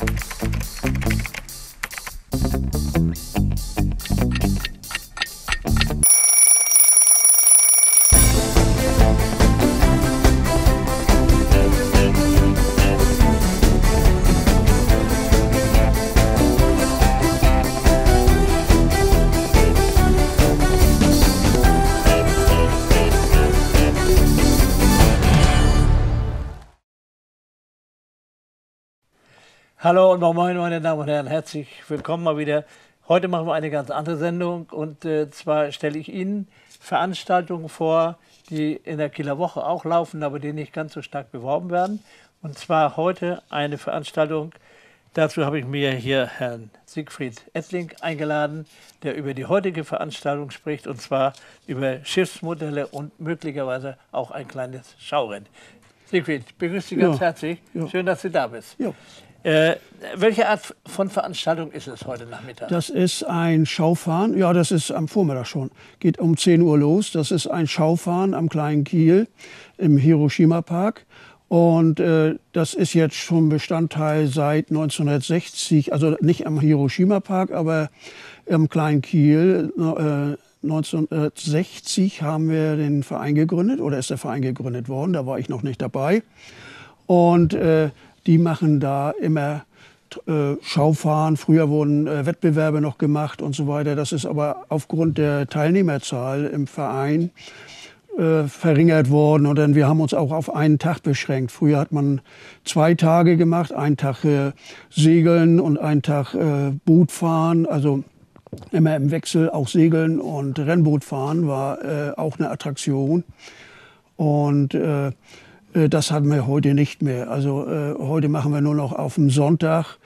Thanks. Hallo und moin, meine Damen und Herren, herzlich willkommen mal wieder. Heute machen wir eine ganz andere Sendung und äh, zwar stelle ich Ihnen Veranstaltungen vor, die in der Kieler Woche auch laufen, aber die nicht ganz so stark beworben werden. Und zwar heute eine Veranstaltung, dazu habe ich mir hier Herrn Siegfried Ettling eingeladen, der über die heutige Veranstaltung spricht und zwar über Schiffsmodelle und möglicherweise auch ein kleines Schaurennen. Siegfried, begrüße dich ganz ja, herzlich. Ja. Schön, dass du da bist. Ja. Äh, welche Art von Veranstaltung ist es heute Nachmittag? Das ist ein Schaufahren. Ja, das ist am Vormittag schon. Geht um 10 Uhr los. Das ist ein Schaufahren am kleinen Kiel im Hiroshima Park. Und äh, das ist jetzt schon Bestandteil seit 1960, also nicht am Hiroshima Park, aber im kleinen Kiel. Äh, 1960 haben wir den Verein gegründet oder ist der Verein gegründet worden. Da war ich noch nicht dabei. Und äh, die machen da immer äh, Schaufahren. Früher wurden äh, Wettbewerbe noch gemacht und so weiter. Das ist aber aufgrund der Teilnehmerzahl im Verein äh, verringert worden. Und dann wir haben uns auch auf einen Tag beschränkt. Früher hat man zwei Tage gemacht, einen Tag äh, Segeln und einen Tag äh, Bootfahren. Also immer im Wechsel auch Segeln und Rennbootfahren war auch eine Attraktion. Und äh, das haben wir heute nicht mehr. Also äh, heute machen wir nur noch auf dem Sonntag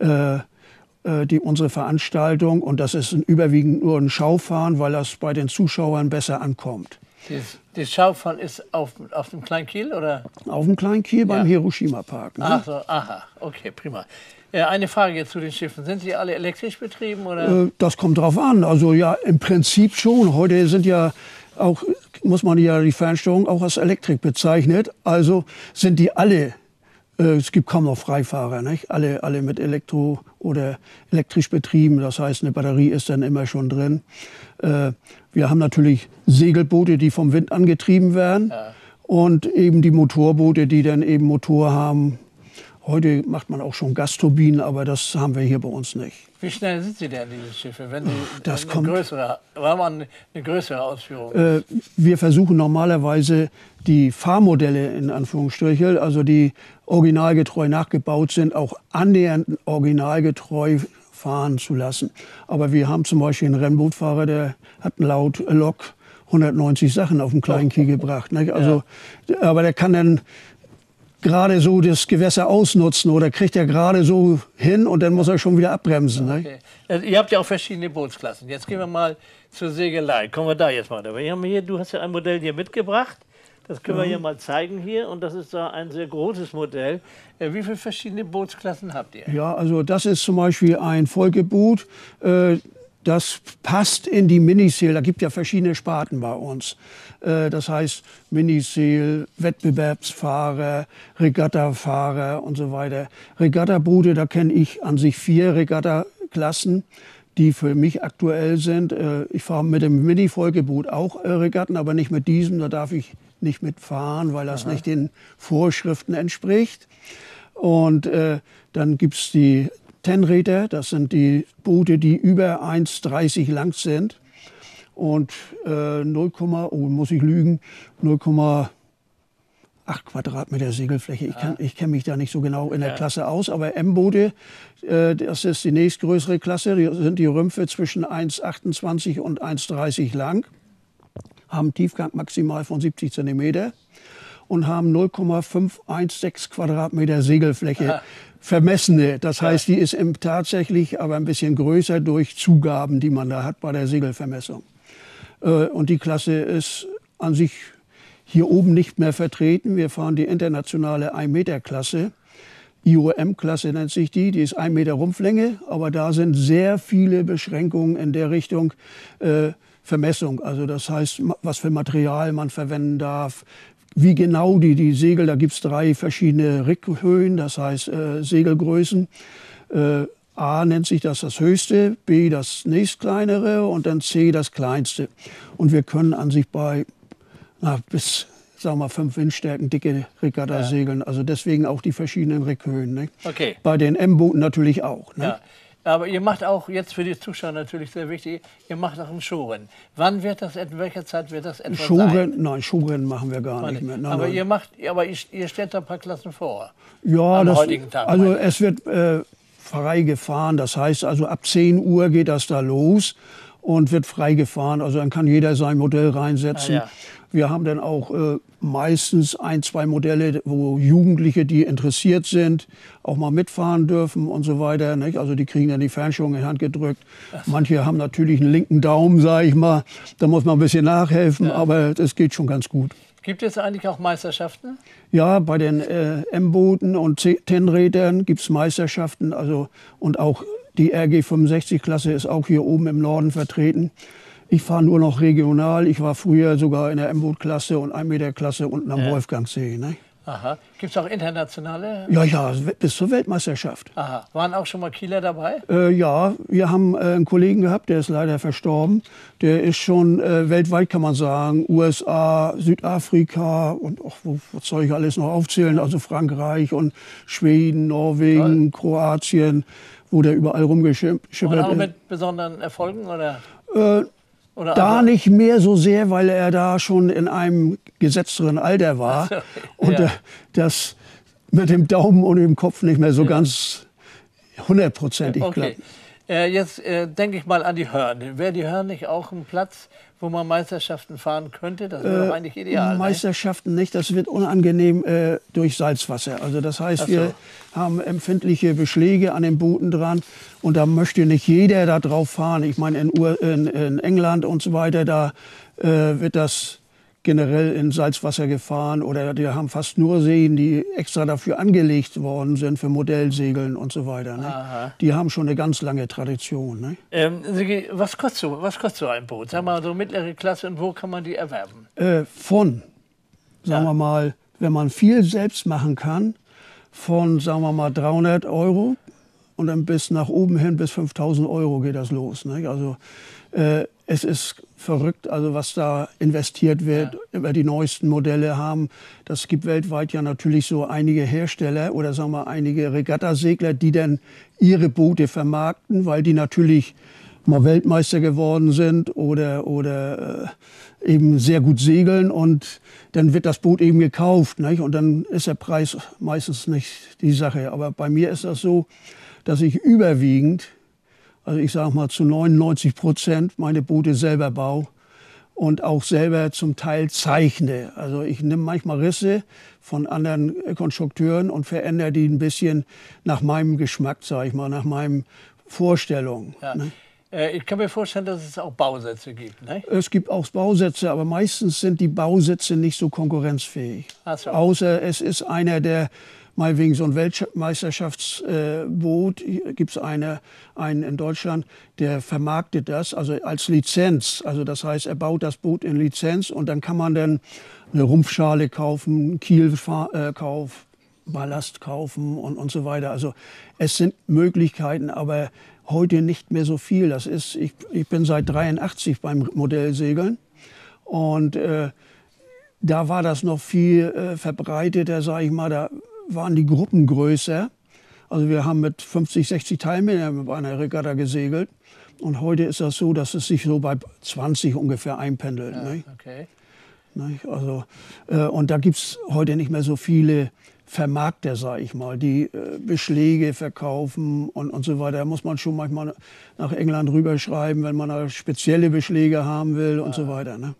äh, äh, die, unsere Veranstaltung und das ist überwiegend nur ein Schaufahren, weil das bei den Zuschauern besser ankommt. Das, das Schaufahren ist auf, auf dem Kleinkiel oder? Auf dem Kleinkiel ja. beim Hiroshima Park. Ne? Ach so, aha, okay, prima. Eine Frage jetzt zu den Schiffen. Sind sie alle elektrisch betrieben? Oder? Das kommt drauf an. Also ja, im Prinzip schon. Heute sind ja auch muss man ja die Fernsteuerung auch als Elektrik bezeichnet. Also sind die alle, äh, es gibt kaum noch Freifahrer, nicht? Alle, alle mit Elektro oder elektrisch betrieben. Das heißt, eine Batterie ist dann immer schon drin. Äh, wir haben natürlich Segelboote, die vom Wind angetrieben werden. Ja. Und eben die Motorboote, die dann eben Motor haben, Heute macht man auch schon Gasturbinen, aber das haben wir hier bei uns nicht. Wie schnell sind Sie denn, diese Schiffe? Wenn die, das eine kommt, größere, war man eine größere Ausführung? Äh, wir versuchen normalerweise die Fahrmodelle in Anführungsstrichen, also die originalgetreu nachgebaut sind, auch annähernd originalgetreu fahren zu lassen. Aber wir haben zum Beispiel einen Rennbootfahrer, der hat laut Lok 190 Sachen auf dem kleinen Kiel gebracht. Nicht? Also, ja. Aber der kann dann gerade so das Gewässer ausnutzen oder kriegt er gerade so hin und dann muss er schon wieder abbremsen. Ne? Okay. Also ihr habt ja auch verschiedene Bootsklassen. Jetzt gehen wir mal zur Segelei. Kommen wir da jetzt mal. Wir haben hier, du hast ja ein Modell hier mitgebracht. Das können wir hier mal zeigen hier und das ist da ein sehr großes Modell. Äh, wie viele verschiedene Bootsklassen habt ihr? Ja, also das ist zum Beispiel ein Folgeboot. Das passt in die Minisail. Da gibt ja verschiedene Sparten bei uns. Äh, das heißt Minisail, Wettbewerbsfahrer, Regattafahrer und so weiter. Regattaboote, da kenne ich an sich vier Regattaklassen, die für mich aktuell sind. Äh, ich fahre mit dem Mini-Folgeboot auch äh, Regatten, aber nicht mit diesem. Da darf ich nicht mitfahren, weil das Aha. nicht den Vorschriften entspricht. Und äh, dann gibt es die Tenräder, das sind die Boote, die über 1,30 lang sind und äh, 0, oh, muss ich lügen, 0,8 Quadratmeter Segelfläche. Ich, kann, ich kenne mich da nicht so genau in der ja. Klasse aus, aber M-Boote, äh, das ist die nächstgrößere Klasse, die sind die Rümpfe zwischen 1,28 und 1,30 lang, haben Tiefgang maximal von 70 Zentimeter und haben 0,516 Quadratmeter Segelfläche. Aha. Vermessene. Das heißt, die ist tatsächlich aber ein bisschen größer durch Zugaben, die man da hat bei der Segelvermessung. Äh, und die Klasse ist an sich hier oben nicht mehr vertreten. Wir fahren die internationale 1-Meter-Klasse. IOM-Klasse nennt sich die, die ist 1 Meter Rumpflänge, aber da sind sehr viele Beschränkungen in der Richtung äh, Vermessung. Also das heißt, was für Material man verwenden darf, wie genau die, die Segel, da gibt es drei verschiedene Rickhöhen, das heißt äh, Segelgrößen. Äh, A nennt sich das das höchste, B das nächstkleinere und dann C das kleinste. Und wir können an sich bei na, bis sagen wir fünf Windstärken dicke Regatta ja. segeln. Also deswegen auch die verschiedenen Rickhöhen. Ne? Okay. Bei den M-Booten natürlich auch. Ne? Ja. Aber ihr macht auch jetzt für die Zuschauer natürlich sehr wichtig, ihr macht auch ein Showrennen. Wann wird das, in welcher Zeit wird das etwa sein? Nein, Showrennen machen wir gar nicht mehr. Nein, aber nein. ihr macht, aber ihr, stellt da ein paar Klassen vor. Ja, das, heutigen Tag. Also es wird äh, frei gefahren. Das heißt also ab 10 Uhr geht das da los und wird frei gefahren. Also dann kann jeder sein Modell reinsetzen. Ah, ja. Wir haben dann auch äh, meistens ein, zwei Modelle, wo Jugendliche, die interessiert sind, auch mal mitfahren dürfen und so weiter. Nicht? Also die kriegen dann die Fernschauung in die Hand gedrückt. Manche haben natürlich einen linken Daumen, sage ich mal. Da muss man ein bisschen nachhelfen, ja. aber das geht schon ganz gut. Gibt es eigentlich auch Meisterschaften? Ja, bei den äh, M-Booten und Tenrädern gibt es Meisterschaften. Also, und auch die RG 65-Klasse ist auch hier oben im Norden vertreten. Ich fahre nur noch regional. Ich war früher sogar in der M-Boot-Klasse und 1-Meter-Klasse unten am ja. Wolfgangsee. Ne? Aha. Gibt es auch internationale? Ja, ja, bis zur Weltmeisterschaft. Aha. Waren auch schon mal Kieler dabei? Äh, ja, wir haben äh, einen Kollegen gehabt, der ist leider verstorben. Der ist schon äh, weltweit, kann man sagen, USA, Südafrika und auch, wo, was soll ich alles noch aufzählen? Also Frankreich und Schweden, Norwegen, Toll. Kroatien, wo der überall rumgeschippert ist. Und auch mit besonderen Erfolgen? Oder? Äh, oder da also nicht mehr so sehr, weil er da schon in einem gesetzteren Alter war so, und ja. das mit dem Daumen und dem Kopf nicht mehr so ja. ganz hundertprozentig okay. klappt. Äh, jetzt äh, denke ich mal an die Hörn. Wäre die Hörn nicht auch ein Platz, wo man Meisterschaften fahren könnte? Das wäre äh, eigentlich ideal. Ne? Meisterschaften ne? nicht, das wird unangenehm äh, durch Salzwasser. Also das heißt, so. wir haben empfindliche Beschläge an den Booten dran und da möchte nicht jeder da drauf fahren. Ich meine, in, in, in England und so weiter, da äh, wird das generell in Salzwasser gefahren oder die haben fast nur Seen, die extra dafür angelegt worden sind für Modellsegeln und so weiter. Ne? Die haben schon eine ganz lange Tradition. Ne? Ähm, was, kostet so, was kostet so ein Boot? Sagen wir mal so mittlere Klasse und wo kann man die erwerben? Äh, von, sagen ja. wir mal, wenn man viel selbst machen kann, von, sagen wir mal, 300 Euro und dann bis nach oben hin bis 5000 Euro geht das los. Ne? Also äh, es ist verrückt, also was da investiert wird, ja. über die neuesten Modelle haben. Das gibt weltweit ja natürlich so einige Hersteller oder sagen wir einige Regattasegler, die dann ihre Boote vermarkten, weil die natürlich mal Weltmeister geworden sind oder, oder äh, eben sehr gut segeln und dann wird das Boot eben gekauft nicht? und dann ist der Preis meistens nicht die Sache. Aber bei mir ist das so, dass ich überwiegend also ich sage mal zu 99 Prozent meine Boote selber baue und auch selber zum Teil zeichne. Also ich nehme manchmal Risse von anderen Konstrukteuren und verändere die ein bisschen nach meinem Geschmack, sage ich mal, nach meinen Vorstellungen. Ja. Ne? Äh, ich kann mir vorstellen, dass es auch Bausätze gibt. Ne? Es gibt auch Bausätze, aber meistens sind die Bausätze nicht so konkurrenzfähig. So. Außer es ist einer der mal wegen so ein Weltmeisterschaftsboot äh, gibt es eine, einen in Deutschland, der vermarktet das, also als Lizenz. Also das heißt, er baut das Boot in Lizenz und dann kann man dann eine Rumpfschale kaufen, Kielkauf, äh, Ballast kaufen und, und so weiter. Also es sind Möglichkeiten, aber heute nicht mehr so viel. Das ist, ich, ich bin seit 83 beim Modellsegeln und äh, da war das noch viel äh, verbreiteter, sage ich mal. Da waren die Gruppen größer. Also wir haben mit 50, 60 Teilnehmern bei einer Regatta gesegelt. Und heute ist das so, dass es sich so bei 20 ungefähr einpendelt. Ja, okay. Also, äh, und da gibt es heute nicht mehr so viele Vermarkter, sage ich mal, die äh, Beschläge verkaufen und, und so weiter. Da muss man schon manchmal nach England rüberschreiben, wenn man spezielle Beschläge haben will und ja. so weiter. Ne?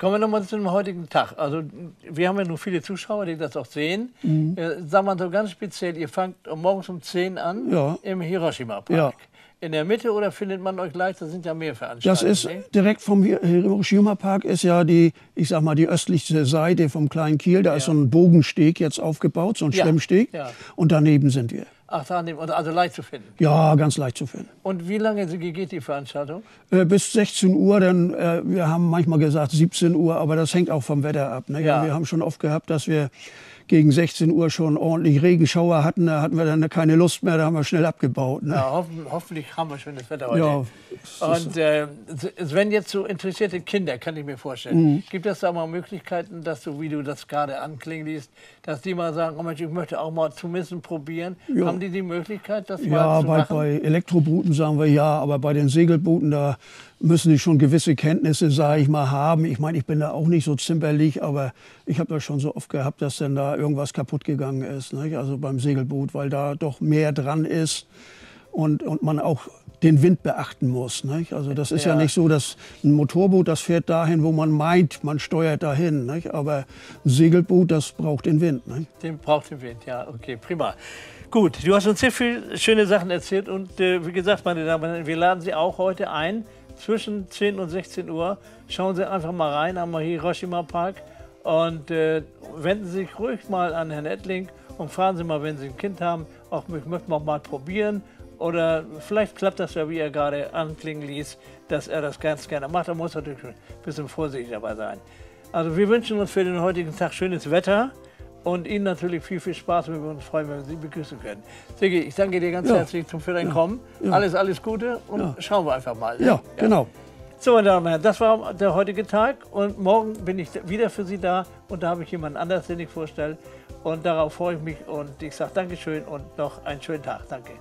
Kommen wir nochmal zu dem heutigen Tag. Also wir haben ja nur viele Zuschauer, die das auch sehen. Mhm. Äh, sagen wir so ganz speziell, ihr fangt morgens um 10 an ja. im Hiroshima-Park. Ja. In der Mitte oder findet man euch gleich? Das sind ja mehr Veranstaltungen. Das ist ne? direkt vom Hiroshima Park ist ja die, ich sag mal, die östlichste Seite vom kleinen Kiel. Da ja. ist so ein Bogensteg jetzt aufgebaut, so ein ja. Schwemmsteg. Ja. Und daneben sind wir. Ach, da und also leicht zu finden. Ja, ganz leicht zu finden. Und wie lange geht die Veranstaltung? Äh, bis 16 Uhr, denn äh, wir haben manchmal gesagt 17 Uhr, aber das hängt auch vom Wetter ab. Ne? Ja. Wir haben schon oft gehabt, dass wir gegen 16 Uhr schon ordentlich Regenschauer hatten. Da hatten wir dann keine Lust mehr, da haben wir schnell abgebaut. Ne? Ja, hoffen, hoffentlich haben wir schönes Wetter heute. Ja, Und äh, wenn jetzt so interessierte Kinder, kann ich mir vorstellen, Mhm. gibt es da mal Möglichkeiten, dass du, wie du das gerade anklingen liest, dass die mal sagen, oh Mensch, ich möchte auch mal zumindest probieren. Ja. Haben die die Möglichkeit, das Ja, bei, machen? bei Elektrobooten sagen wir ja, aber bei den Segelbooten, da müssen die schon gewisse Kenntnisse, sage ich mal, haben. Ich meine, ich bin da auch nicht so zimperlich, aber ich habe das schon so oft gehabt, dass dann da irgendwas kaputt gegangen ist. Nicht? Also beim Segelboot, weil da doch mehr dran ist und, und man auch den Wind beachten muss. Nicht? Also das ist ja. Ja. nicht so, dass ein Motorboot, das fährt dahin, wo man meint, man steuert dahin. Nicht? Aber ein Segelboot, das braucht den Wind. Nicht? Den braucht den Wind, ja, okay, prima. Gut, du hast uns sehr viele schöne Sachen erzählt und äh, wie gesagt, meine Damen und Herren, wir laden Sie auch heute ein, zwischen 10 und 16 Uhr. Schauen Sie einfach mal rein am Hiroshima Park und äh, wenden Sie sich ruhig mal an Herrn Ettling und fragen Sie mal, wenn Sie ein Kind haben, auch ich möchte auch mal probieren oder vielleicht klappt das ja, wie er gerade anklingen ließ, dass er das ganz gerne macht. Da muss natürlich ein bisschen vorsichtig dabei sein. Also wir wünschen uns für den heutigen Tag schönes Wetter und Ihnen natürlich viel, viel Spaß. Wir würden uns freuen, wenn wir Sie begrüßen können. Sigi, ich danke dir ganz Ja. herzlich für dein Kommen. Ja. Alles, alles Gute und Ja. schauen wir einfach mal. ne? Ja, genau. So, meine Damen und Herren, das war der heutige Tag und morgen bin ich wieder für Sie da und da habe ich jemanden anders, den ich vorstelle und darauf freue ich mich und ich sage Dankeschön und noch einen schönen Tag. Danke.